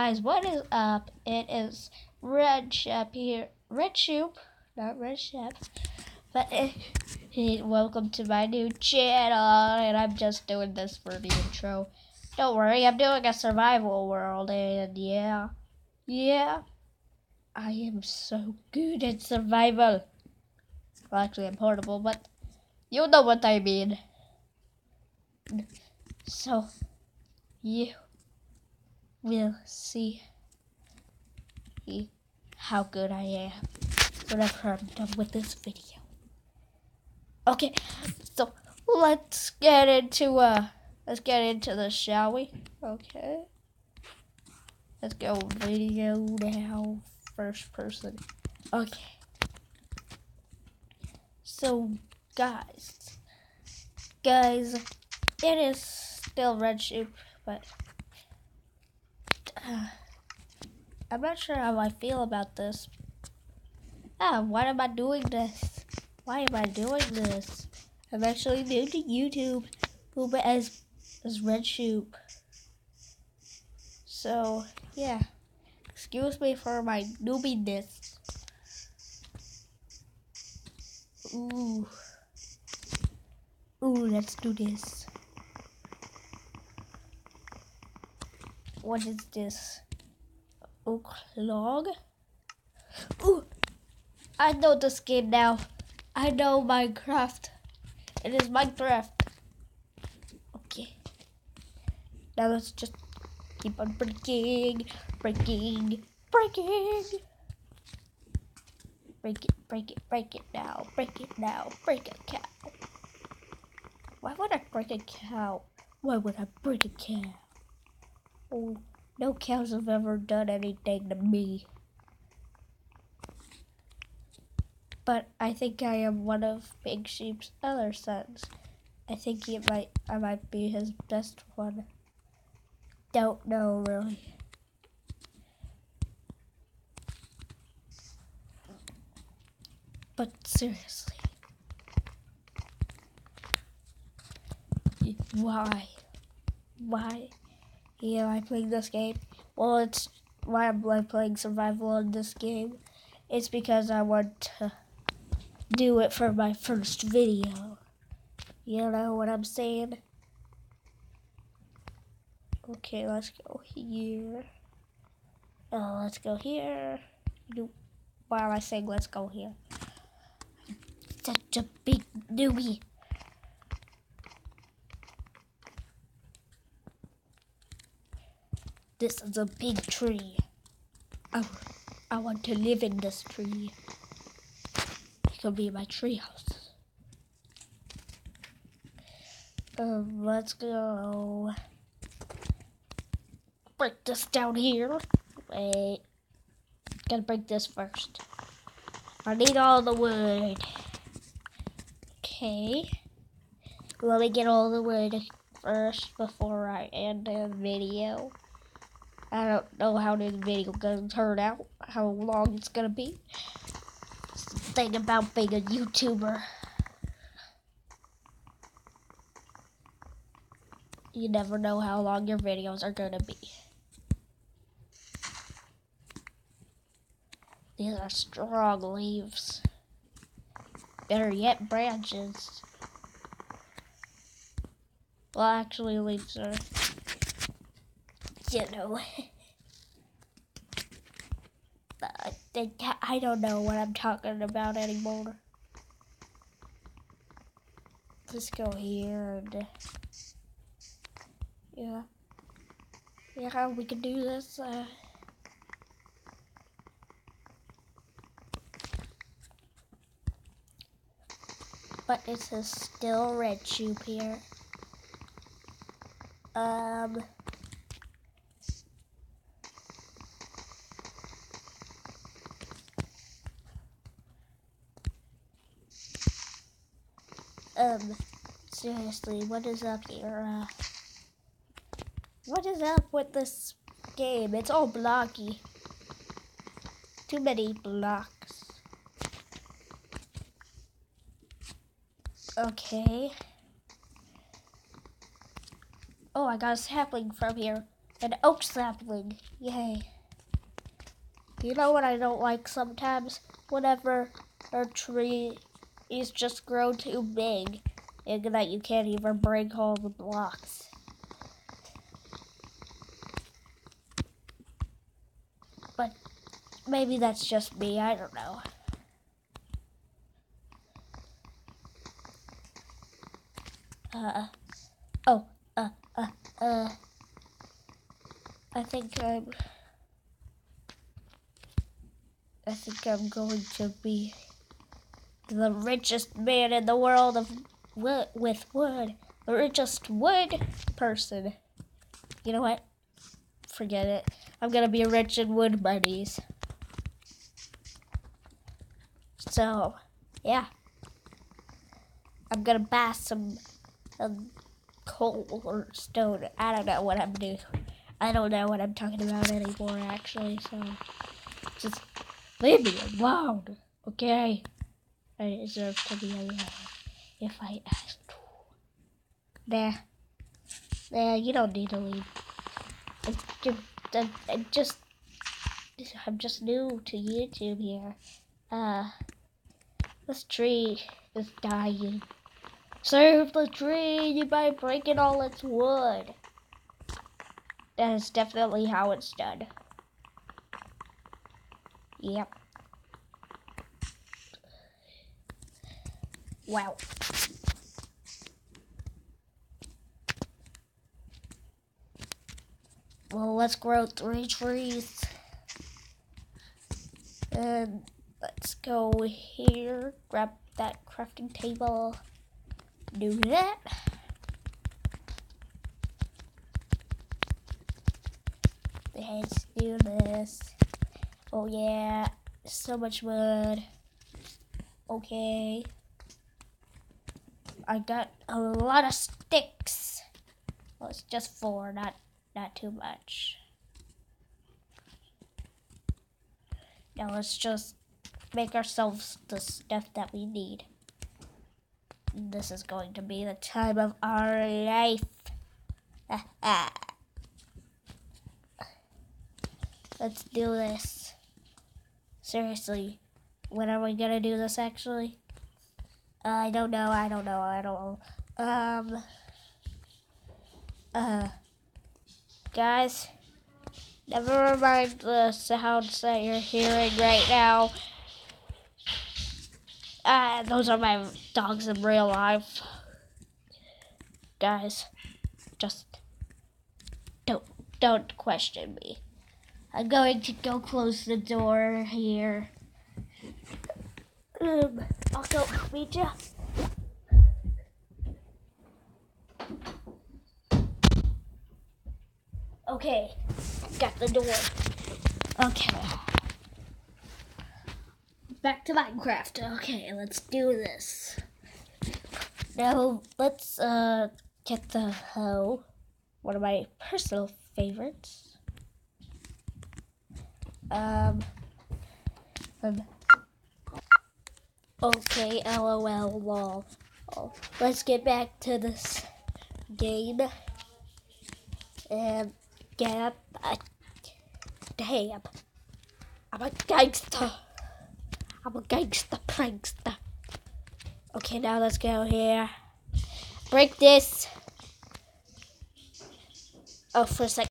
Guys, what is up? It is Red Shep here. Red Shoop, not Red Shep. But eh, welcome to my new channel, and I'm just doing this for the intro. Don't worry, I'm doing a survival world, and yeah, yeah, I am so good at survival. Well, actually, I'm portable, but you know what I mean. So, you will see how good I am whenever I'm done with this video. Okay, so let's get into uh let's get into this, shall we? Okay. Let's go video now first person. Okay. So guys guys it is still red sheep but I'm not sure how I feel about this. Ah, why am I doing this? Why am I doing this? I'm actually new to YouTube, who as as Red Shoop. So yeah, excuse me for my noobiness. Ooh, ooh, let's do this. What is this? Oak log? Ooh! I know this game now. I know Minecraft. It is Minecraft. Okay. Now let's just keep on breaking, breaking, breaking. Break it, break it, break it now. Break it now. Break a cow. Why would I break a cow? Why would I break a cow? Oh, no cows have ever done anything to me. But I think I am one of Big Sheep's other sons. I think he might I might be his best one. Don't know really. But seriously. Why? Why? Yeah, I played this game. Well, it's why I'm playing survival in this game. It's because I want to do it for my first video. You know what I'm saying? Okay, let's go here. Oh, let's go here. Why am I saying let's go here? Such a big newbie. This is a big tree. I, I want to live in this tree. It could be my tree house. Um, let's go. Break this down here. Wait. Gotta break this first. I need all the wood. Okay. Let me get all the wood first before I end the video. I don't know how this video gonna turn out, how long it's gonna be. it's thing about being a YouTuber. You never know how long your videos are gonna be. These are strong leaves. Better yet, branches. Well, actually, leaves are you know. I don't know what I'm talking about anymore. Let's go here and yeah, yeah, we can do this. Uh, but it's a still red shoop here. Um. Um, seriously, what is up here? Uh, what is up with this game? It's all blocky. Too many blocks. Okay. Oh, I got a sapling from here. An oak sapling. Yay. You know what I don't like sometimes? Whenever a tree is just grown too big and that you can't even break all the blocks. But maybe that's just me, I don't know. Uh, oh, uh, uh, uh, I think I'm, I think I'm going to be the richest man in the world of with wood, the richest wood person. You know what? Forget it. I'm gonna be rich in wood buddies. So, yeah. I'm gonna buy some um, coal or stone. I don't know what I'm doing. I don't know what I'm talking about anymore, actually. So, just leave me alone, okay? I deserve to be alone if I asked. Nah, nah, you don't need to leave. I just, I, I just, I'm just new to YouTube here. Uh, this tree is dying. Save the tree by breaking all its wood. That is definitely how it's done. Yep. Wow. Well, let's grow three trees. And let's go here, grab that crafting table, do that. Let's do this. Oh yeah, so much wood. Okay. I got a lot of sticks. Well, it's just four, not not too much. Now let's just make ourselves the stuff that we need. This is going to be the time of our life. let's do this. Seriously, when are we gonna do this actually? Uh, I don't know, I don't know, I don't know. Um, uh, guys, never mind the sounds that you're hearing right now. Uh, those are my dogs in real life. Guys, just don't, don't question me. I'm going to go close the door here. Um, Go meet you. Okay, got the door. Okay. Back to Minecraft. Okay, let's do this. Now, let's uh, get the hoe. One of my personal favorites. Um, um Okay, lol, lol. Let's get back to this game. And get up. Damn. I'm a gangster. I'm a gangster prankster. Okay, now let's go here. Break this. Oh, for a second.